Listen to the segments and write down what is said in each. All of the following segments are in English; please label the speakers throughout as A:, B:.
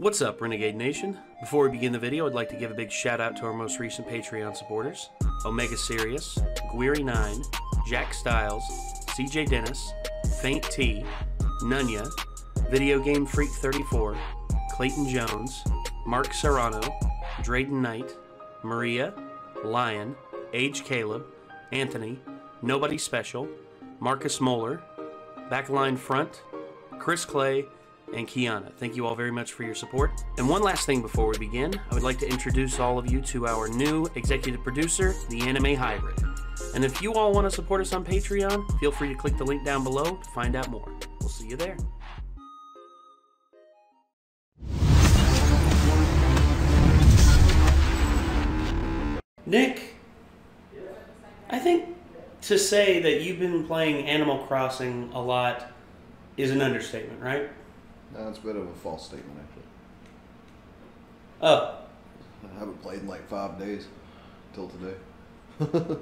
A: What's up, Renegade Nation? Before we begin the video, I'd like to give a big shout out to our most recent Patreon supporters Omega Sirius, Guiri9, Jack Styles, CJ Dennis, Faint T, Nunya, Video Game Freak 34, Clayton Jones, Mark Serrano, Drayden Knight, Maria, Lion, Age Caleb, Anthony, Nobody Special, Marcus Moeller, Backline Front, Chris Clay, and Kiana. Thank you all very much for your support. And one last thing before we begin, I would like to introduce all of you to our new executive producer, the Anime Hybrid. And if you all want to support us on Patreon, feel free to click the link down below to find out more. We'll see you there. Nick, I think to say that you've been playing Animal Crossing a lot is an understatement, right?
B: No, it's a bit of a false statement, actually.
A: Oh,
B: I haven't played in like five days till today.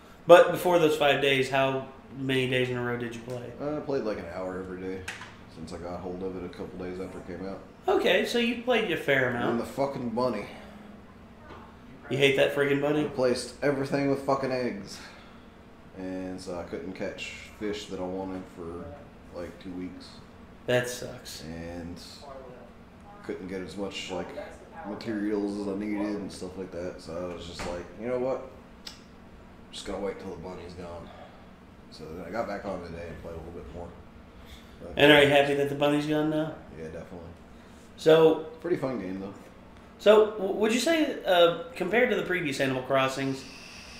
A: but before those five days, how many days in a row did you play?
B: I played like an hour every day since I got hold of it a couple days after it came out.
A: Okay, so you played a fair amount.
B: And the fucking bunny
A: You hate that friggin' bunny?
B: replaced everything with fucking eggs. And so I couldn't catch fish that I wanted for like two weeks.
A: That sucks.
B: And couldn't get as much like materials as I needed and stuff like that. So I was just like, you know what? just gonna wait till the bunny's gone. So then I got back on today and played a little bit more. But,
A: And are you happy that the bunny's gone now?
B: yeah, definitely.
A: So,
B: Pretty fun game though.
A: so would you say, uh, compared to the previous Animal Crossings,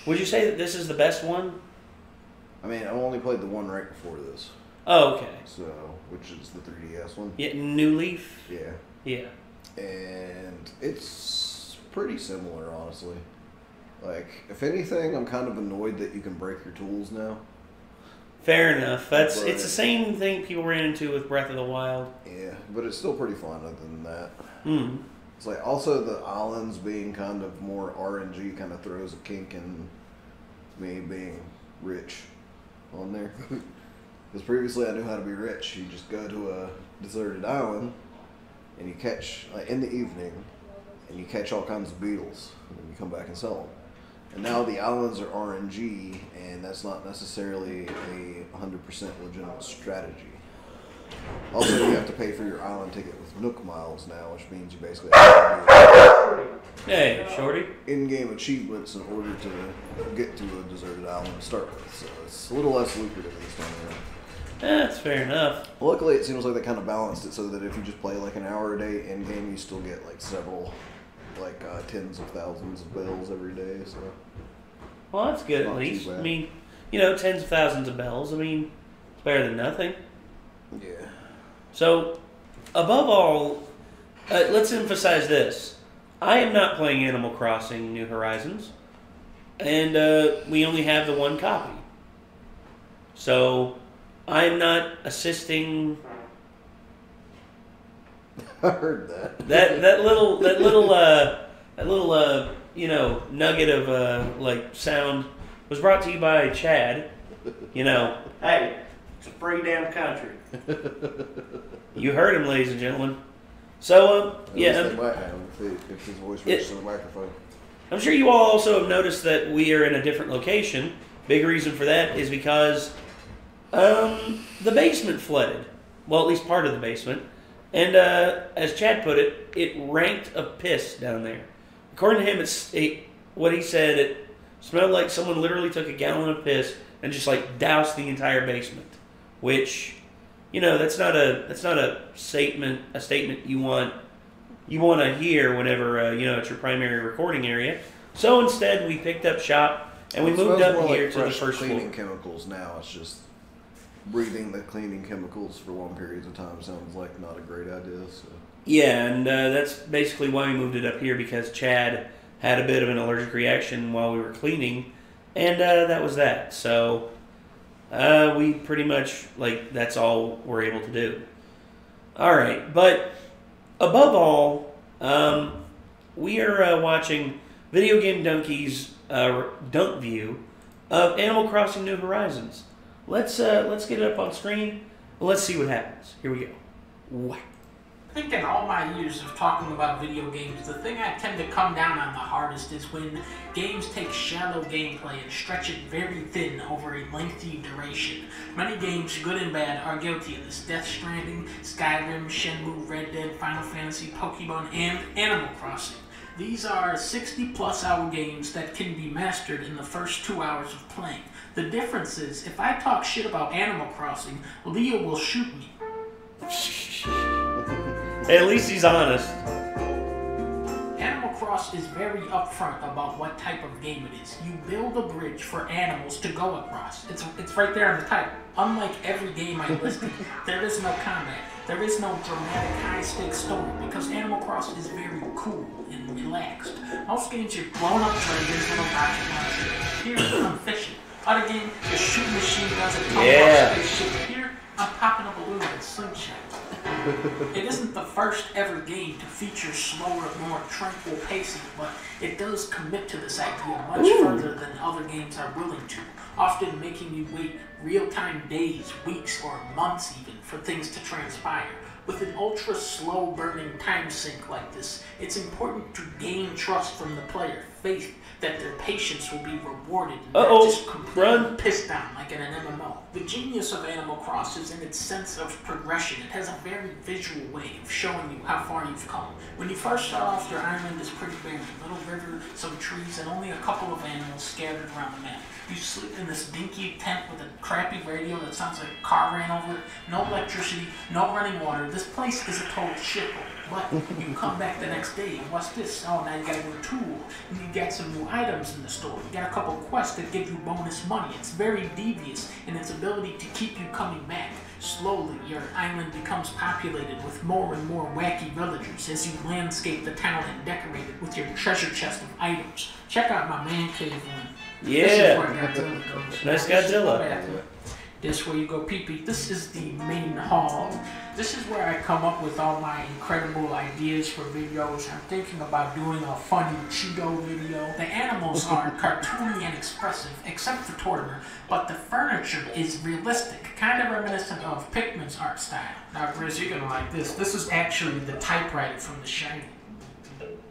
A: would you say that this is the best one?
B: I mean, I only played the one right before this,
A: Oh, okay.
B: so which is the 3DS one.
A: Yeah, New Leaf.
B: Yeah,
A: Yeah.
B: and it's pretty similar, honestly. Like, if anything, I'm kind of annoyed that you can break your tools now.
A: Fair enough. That's
B: Right.
A: it's the same thing people ran into with Breath of the Wild.
B: Yeah, but it's still pretty fun other than that.
A: Hmm.
B: It's like also the islands being kind of more RNG kind of throws a kink in me being rich on there. Because previously I knew how to be rich. You just go to a deserted island and you catch like in the evening and you catch all kinds of beetles and then you come back and sell them. And now the islands are RNG and that's not necessarily a 100% legitimate strategy. Also, you have to pay for your island ticket with Nook miles now, which means you basically have to
A: Hey, Shorty.
B: do in-game achievements in order to get to a deserted island to start with. So it's a little less lucrative this time around.
A: That's fair enough.
B: Luckily, it seems like they kind of balanced it so that if you just play like an hour a day in-game, you still get like several, like uh, tens of thousands of bells every day. So
A: Well, that's good at least. I mean, you know, tens of thousands of bells. I mean, it's better than nothing.
B: yeah,
A: So, above all, uh, let's emphasize this. I am not playing Animal Crossing New Horizons, and uh, we only have the one copy. So, I am not assisting
B: I heard that.
A: that that little that little uh, that little uh, you know nugget of uh, like sound was brought to you by Chad. You know, hey, it's a free damn country. You heard him, ladies and gentlemen. So, um,
B: At
A: yeah,
B: least
A: um,
B: they might have if, they, if his voice
A: It-
B: reaches the microphone.
A: I'm sure you all also have noticed that we are in a different location. Big reason for that is because um, the basement flooded. Well, at least part of the basement. And uh, as Chad put it, it ranked a piss down there. According to him, it's it, what he said. It smelled like someone literally took a gallon of piss and just like doused the entire basement. Which, you know, that's not a that's not a statement a statement you want you want to hear whenever uh, you know it's your primary recording area. So instead, we picked up shop and we
B: It
A: moved up here
B: like
A: to the first
B: cleaning
A: floor.
B: chemicals now. It's just breathing the cleaning chemicals for long periods of time sounds like not a great idea. So
A: Yeah, and uh, that's basically why we moved it up here because Chad had a bit of an allergic reaction while we were cleaning, and uh, that was that. So uh, we pretty much like that's all we're able to do. All right, but above all, um, we are uh, watching Video Game Dunkey's uh, dunk view of Animal Crossing New Horizons. Let's uh, let's get it up on screen. Let's see what happens. Here we go. Wow.
C: I think in all my years of talking about video games, the thing I tend to come down on the hardest is when games take shallow gameplay and stretch it very thin over a lengthy duration. Many games, good and bad, are guilty of this. Death Stranding, Skyrim, Shenmue, Red Dead, Final Fantasy, Pokemon, and Animal Crossing. These are 60 plus hour games that can be mastered in the first two hours of playing. The difference is, if I talk shit about Animal Crossing, Leah will shoot me.
A: Hey, at least he's honest.
C: Animal Cross is very upfront about what type of game it is. You build a bridge for animals to go across. It's, it's right there in the title. Unlike every game I listed, there is no combat. There is no dramatic high-stakes story because Animal Cross is very cool relaxed. Most games you're blowing up with a rocket launcher. Here, I'm fishing. Other game, you're shooting machine guns at Tomahawk
A: Yeah.
C: spaceship. Here, I'm popping a balloon with a slingshot. It isn't the first ever game to feature slower, more tranquil pacing, but it does commit to this idea much further than other games are willing to, often making you wait real time days, weeks, or months even for things to transpire. With an ultra slow burning time sink like this, it's important to gain trust from the player, faith that their patience will be rewarded and
A: Uh-oh,
C: just completely
A: run.
C: pissed down like in an MMO. The genius of Animal Cross is in its sense of progression. It has a very visual way of showing you how far you've come. When you first start off, your island is pretty barren. A little river, some trees, and only a couple of animals scattered around the map. You sleep in this dinky tent with a crappy radio that sounds like a car ran over it, no electricity, no running water. This place is a total shithole. But you come back the next day, and what's this? Oh, now you got a new tool. And you got some new items in the store. You got a couple quests that give you bonus money. It's very devious in its ability to keep you coming back. Slowly, your island becomes populated with more and more wacky villagers as you landscape the town and decorate it with your treasure chest of items. Check out my man cave one. This is
A: Yeah.
C: where Godzilla goes.
A: Nice
C: This is
A: Godzilla.
C: This where you go pee pee. This is the main hall. This is where I come up with all my incredible ideas for videos. I'm thinking about doing a funny Cheeto video. The animals are cartoony and expressive, except for Tortimer, but the furniture is realistic, kind of reminiscent of Pikmin's art style. Now, Grizz, you're gonna like this. This is actually the typewriter from The Shining.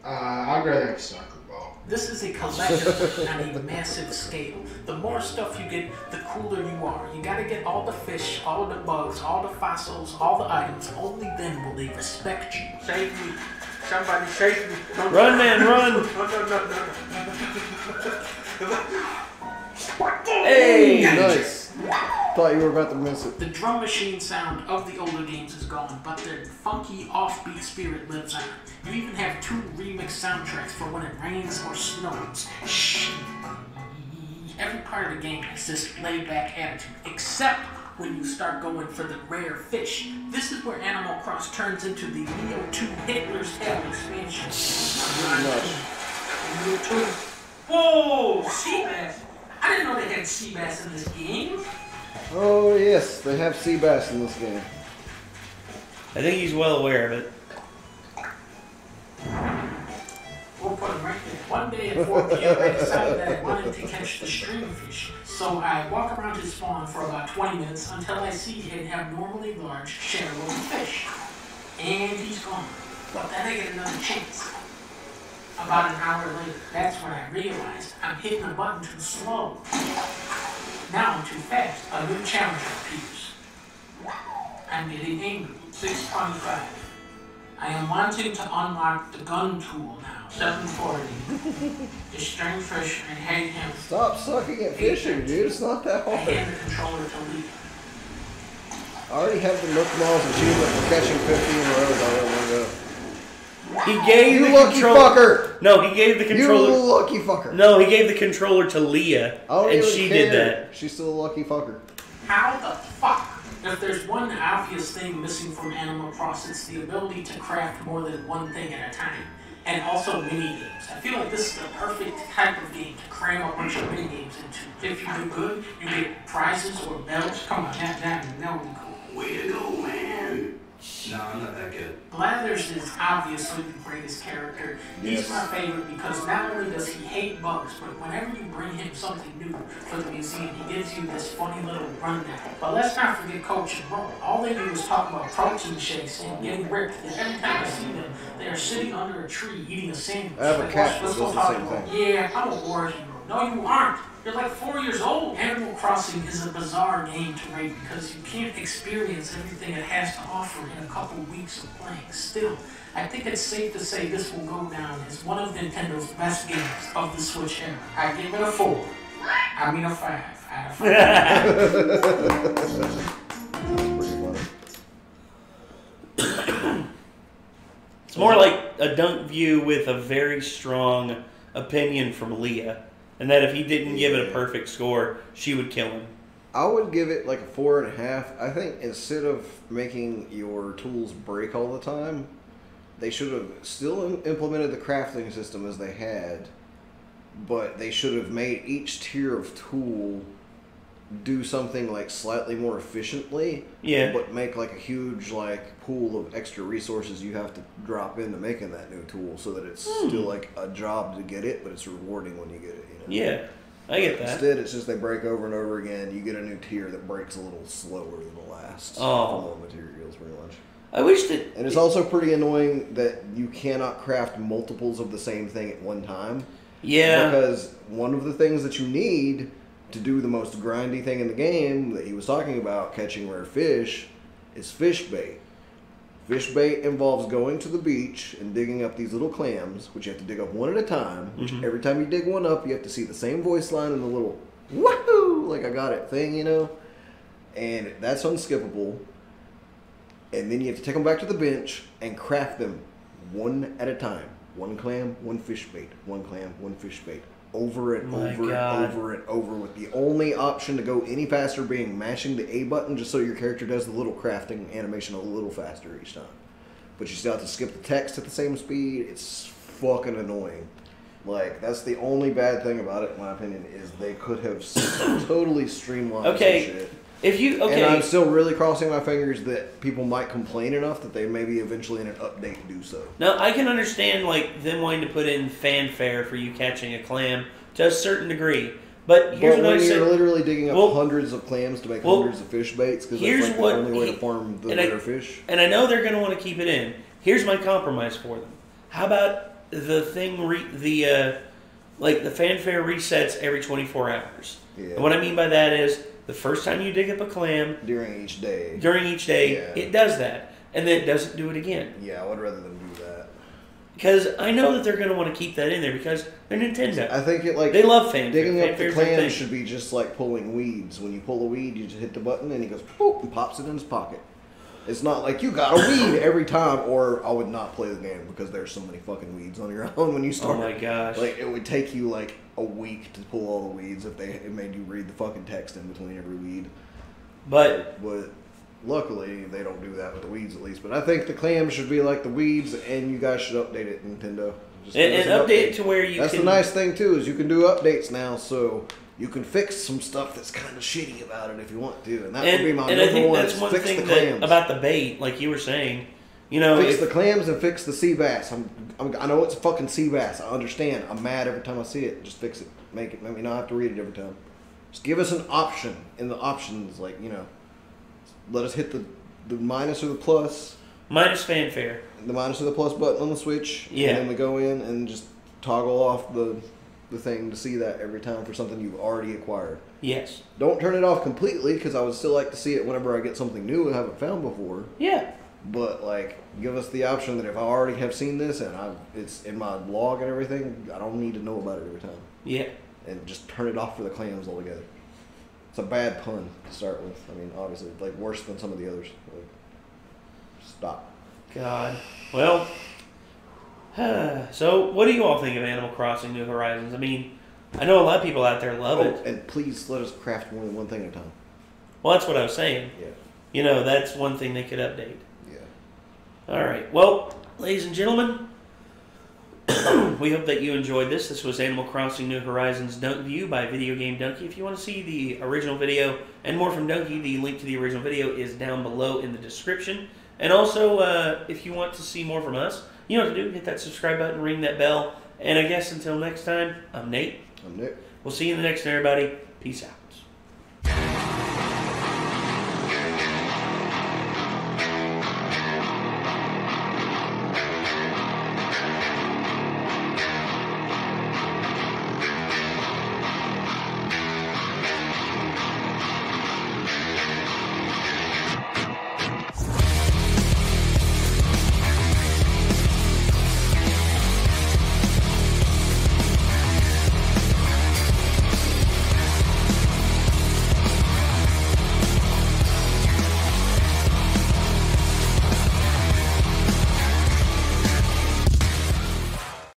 D: Uh, I'd rather have a soccer ball.
C: This is a collection on a massive scale. The more stuff you get, the cooler you are. You gotta get all the fish, all the bugs, all the fossils, all the items. Only then will they respect you. Save me. Somebody save me. Don't-
A: Run, man, run.
C: No, no, no, no, no.
A: Hey!
B: Nice. Thought you were about to miss it.
C: The drum machine sound of the older games is gone, but their funky offbeat spirit lives on. You even have two remix soundtracks for when it rains or snows. Shh. Every part of the game has this laid back attitude, except when you start going for the rare fish. This is where Animal Cross turns into the Nioh 2 Hitler's Hell expansion. Nioh 2. Whoa! Sea bass! I didn't know they had sea bass in this game.
B: Oh yes, they have sea bass in this game.
A: I think he's well aware of it.
C: We'll put them right there. One day at 4 p.m., I decided that I wanted to catch the stringfish. So I walk around his spawn for about 20 minutes until I see him have normally large, shareable fish. And he's gone. But then I get another chance. About an hour later, that's when I realized I'm hitting the button too slow. Now I'm fast. A new challenge appears. I'm getting angry. 625. I am wanting to unlock the gun tool now. 740. the string fish and hang him.
B: Stop sucking at fishing, dude. It's not that hard.
C: I hand the controller to Leah.
B: I already have the Nook Miles achievement for catching 50 in a row. I don't want to go.
A: He gave
B: You
A: the
B: lucky
A: controller.
B: fucker!
A: No, he gave the controller.
B: You
A: controller.
B: lucky fucker!
A: No, he gave the controller to Leah,
B: I
A: and
B: even
A: she
B: care.
A: did that.
B: She's still a lucky fucker.
C: How the fuck? If there's one obvious thing missing from Animal Crossing, it's the ability to craft more than one thing at a time. And also mini games. I feel like this is the perfect type of game to cram a bunch of mini games into. If you do good, you get prizes or belts. Come on, that that that would be cool. Way to go, man.
E: I'm not that good.
C: Blathers is obviously the greatest character. He's
B: Yes.
C: my favorite because not only does he hate bugs, but whenever you bring him something new for the museum, he gives you this funny little rundown. But let's not forget Coach and Roll. All they do is talk about protein shakes and getting ripped. And every time I see them, they are sitting under a tree eating a sandwich.
B: I have a cat
C: let's
B: that
C: go
B: does the
C: talk
B: same
C: about-
B: thing.
C: Yeah, I'm a war hero. No, you aren't. You're like four years old. Animal Crossing is a bizarre game to rate because you can't experience everything it has to offer in a couple weeks of playing. Still, I think it's safe to say this will go down as one of Nintendo's best games of the Switch era. I give it a four. I mean a five out of five.
A: It's more like a dunk view with a very strong opinion from Leah, and that if he didn't give it a perfect score, she would kill him.
B: I would give it like a four and a half. I think instead of making your tools break all the time, they should have still implemented the crafting system as they had, but they should have made each tier of tool do something like slightly more efficiently.
A: Yeah.
B: But make like a huge like pool of extra resources you have to drop into making that new tool so that it's hmm. still like a job to get it, but it's rewarding when you get it. You know?
A: Yeah, I get that.
B: Instead, it's just they break over and over again. You get a new tier that breaks a little slower than the last.
A: Oh.
B: from materials, pretty much.
A: I wish that.
B: And it's also pretty annoying that you cannot craft multiples of the same thing at one time.
A: Yeah.
B: Because one of the things that you need to do the most grindy thing in the game that he was talking about, catching rare fish, is fish bait. Fish bait involves going to the beach and digging up these little clams, which you have to dig up one at a time. Which
A: Mhm.
B: every time you dig one up, you have to see the same voice line and the little woohoo, like I got it thing, you know? And that's unskippable. And then you have to take them back to the bench and craft them one at a time. One clam, one fish bait. One clam, one fish bait. Over and
A: My
B: over
A: God.
B: and over and over with the only option to go any faster being mashing the A button just so your character does the little crafting animation a little faster each time. But you still have to skip the text at the same speed. It's fucking annoying. Like that's the only bad thing about it, in my opinion, is they could have totally streamlined
A: Okay,
B: shit.
A: If you okay,
B: And I'm still really crossing my fingers that people might complain enough that they maybe eventually in an update do so.
A: now I can understand like them wanting to put in fanfare for you catching a clam to a certain degree, but here's
B: but
A: what I
B: you're
A: said.
B: literally digging up
A: Well-
B: hundreds of clams to make
A: well,
B: hundreds of fish baits because that's like
A: what
B: the only way
A: he-
B: to farm the
A: I-
B: fish.
A: and I know they're going to want to keep it in. Here's my compromise for them. How about the thing re- the uh, like the fanfare resets every 24 hours.
B: Yeah.
A: And what I mean by that is the first time you dig up a clam
B: During each day.
A: during each day,
B: Yeah.
A: it does that, and then it doesn't do it again.
B: Yeah, I would rather them do that.
A: Because I know that they're going to want to keep that in there because they're Nintendo.
B: I think it like
A: They love fanfare.
B: digging up the clams should be just like pulling weeds. When you pull a weed, you just hit the button and he goes boop and pops it in his pocket. It's not like you got a weed every time, or I would not play the game because there's so many fucking weeds on your own when you start.
A: Oh my gosh.
B: Like it would take you like a week to pull all the weeds if they it made you read the fucking text in between every weed.
A: but
B: But luckily they don't do that with the weeds at least. But I think the clams should be like the weeds, and you guys should update it, Nintendo. Just
A: and, and
B: an
A: update it to where you
B: That's
A: can
B: the nice thing too is you can do updates now, so you can fix some stuff that's kind of shitty about it if you want to, and that
A: and,
B: would be my
A: and I
B: number
A: think
B: one.
A: that's
B: is
A: one
B: fix
A: thing
B: the
A: that,
B: clams.
A: about the bait, like you were saying. You know,
B: fix
A: if-
B: the clams and fix the sea bass. I'm, I'm, I know it's a fucking sea bass. I understand. I'm mad every time I see it. Just fix it. Make it. Make me not have to read it every time. Just give us an option in the options, like you know. Let us hit the the minus or the plus.
A: plus, minus fanfare.
B: the minus or the plus button on the switch,
A: Yeah.
B: and then we go in and just toggle off the the thing to see that every time for something you've already acquired.
A: Yes.
B: Don't turn it off completely because I would still like to see it whenever I get something new I haven't found before.
A: Yeah.
B: But like, give us the option that if I already have seen this and I it's in my log and everything, I don't need to know about it every time.
A: Yeah.
B: And just turn it off for the clams altogether. It's a bad pun to start with. I mean, obviously, like worse than some of the others. Like, stop.
A: God. Well. so, what do you all think of Animal Crossing New Horizons? I mean, I know a lot of people out there love
B: Oh,
A: it.
B: and please let us craft more than one thing at a time.
A: Well, that's what I was saying.
B: Yeah.
A: You know, that's one thing they could update. All right. Well, ladies and gentlemen, we hope that you enjoyed this. This was Animal Crossing New Horizons Dunk View by Video Game Dunkey. If you want to see the original video and more from Dunkey, the link to the original video is down below in the description. And also, uh, if you want to see more from us, you know what to do. Hit that subscribe button, ring that bell. And I guess until next time, I'm Nate.
B: I'm Nick.
A: We'll see you in the next one, everybody. Peace out.